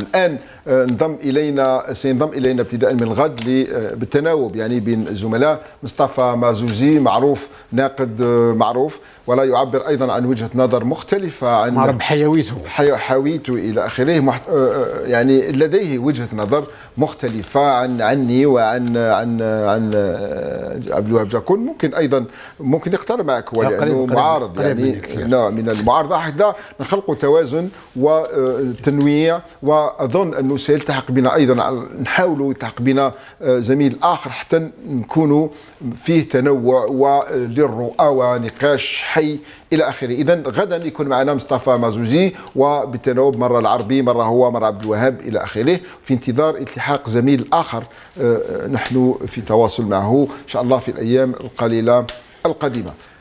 الآن انضم الينا سينضم إلينا ابتداء من الغد بالتناوب يعني بين الزملاء مصطفى مازوزي معروف ناقد معروف ولا يعبر أيضا عن وجهة نظر مختلفة عن معرب بحيويته حيويته إلى آخره محت... يعني لديه وجهة نظر مختلفة عن عني وعن عن عن عبد الوهاب جاكون. ممكن أيضا ممكن يختار معك هو لأنه معارض يعني نوع من المعارضة. هكذا نخلق توازن وتنويع واظن أنه سيلتحق بنا أيضا. نحاولوا يلتحق بنا زميل آخر حتى نكونوا فيه تنوع وللرؤى ونقاش حي إلى آخره. اذا غدا يكون معنا مصطفى مازوزي وبالتناوب مرة العربي مرة هو مرة عبد الوهاب إلى آخره. في انتظار التحاق زميل آخر نحن في تواصل معه إن شاء الله في الأيام القليلة القادمة.